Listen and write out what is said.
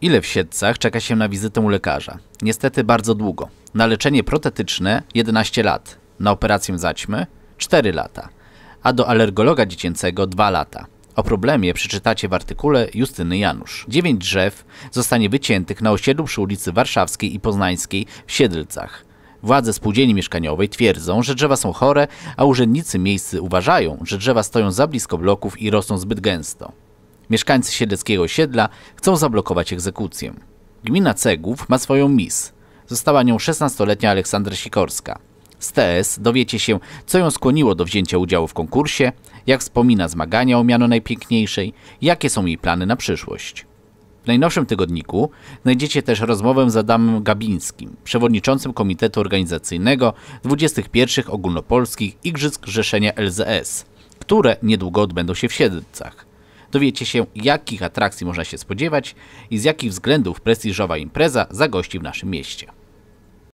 Ile w Siedlcach czeka się na wizytę u lekarza? Niestety bardzo długo. Na leczenie protetyczne 11 lat, na operację zaćmy 4 lata, a do alergologa dziecięcego 2 lata. O problemie przeczytacie w artykule Justyny Janusz. Dziewięć drzew zostanie wyciętych na osiedlu przy ulicy Warszawskiej i Poznańskiej w Siedlcach. Władze spółdzielni mieszkaniowej twierdzą, że drzewa są chore, a urzędnicy miejscy uważają, że drzewa stoją za blisko bloków i rosną zbyt gęsto. Mieszkańcy siedleckiego osiedla chcą zablokować egzekucję. Gmina Cegłów ma swoją mis. Została nią 16-letnia Aleksandra Sikorska. Z TS dowiecie się, co ją skłoniło do wzięcia udziału w konkursie, jak wspomina zmagania o miano najpiękniejszej, jakie są jej plany na przyszłość. W najnowszym tygodniku znajdziecie też rozmowę z Adamem Gabińskim, przewodniczącym Komitetu Organizacyjnego 21 Ogólnopolskich Igrzysk Rzeszenia LZS, które niedługo odbędą się w Siedlcach. Dowiecie się, jakich atrakcji można się spodziewać i z jakich względów prestiżowa impreza zagości w naszym mieście.